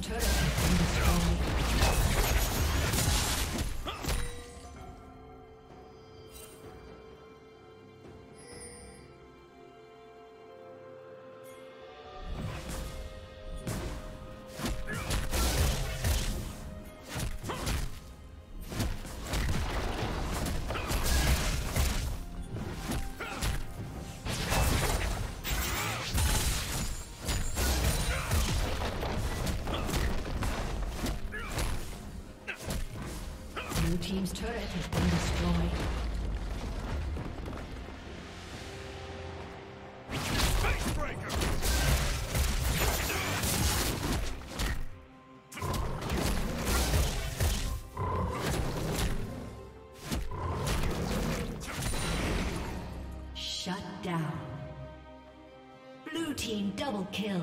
Team's turret team's turret has been destroyed. Shut down. Blue team double kill.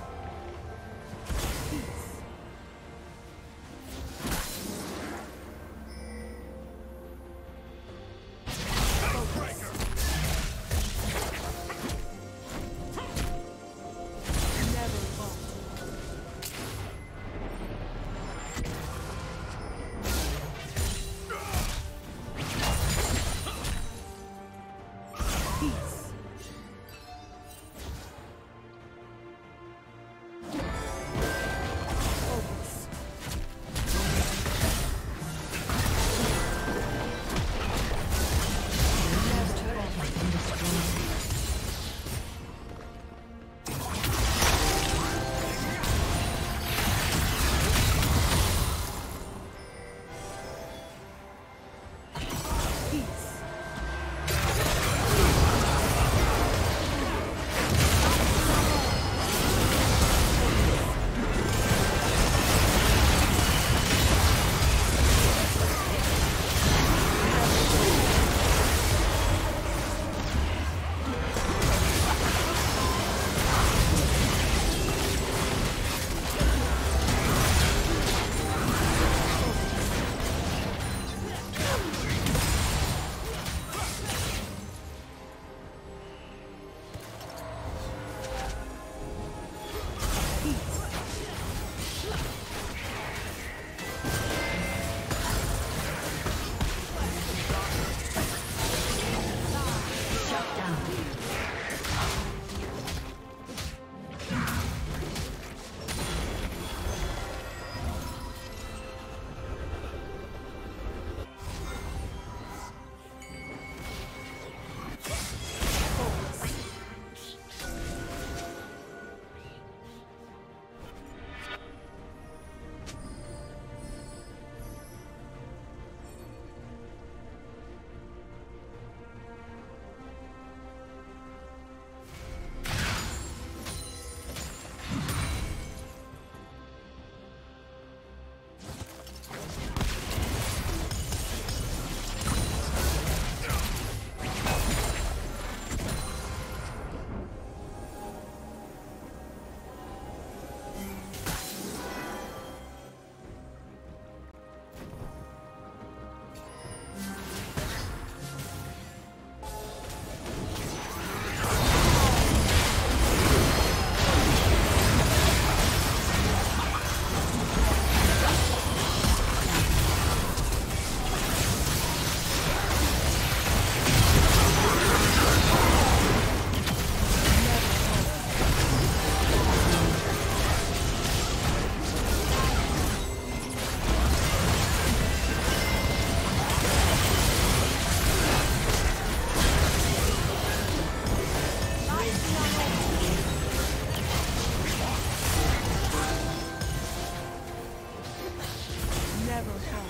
Double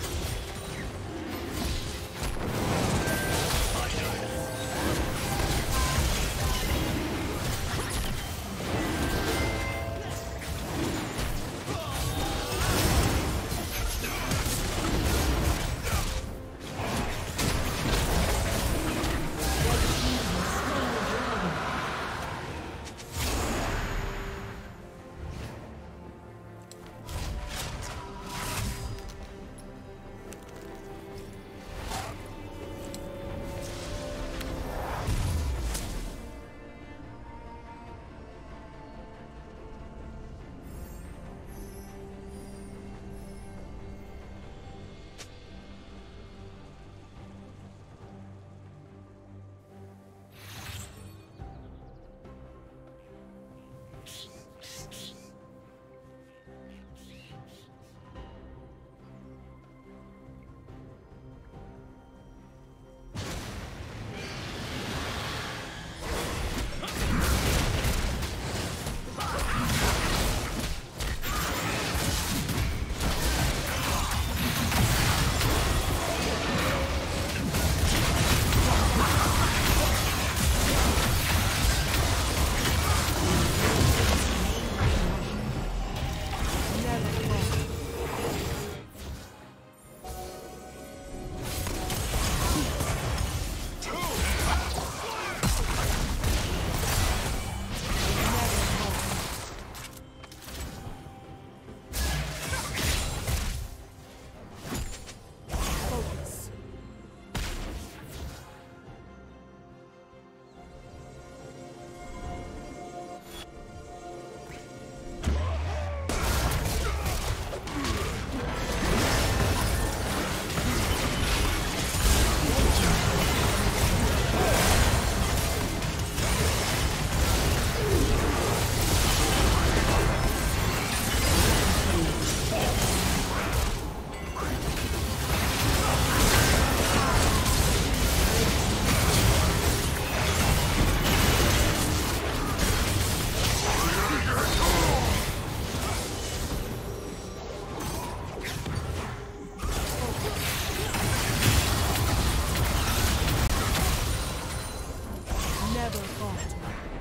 Never falter.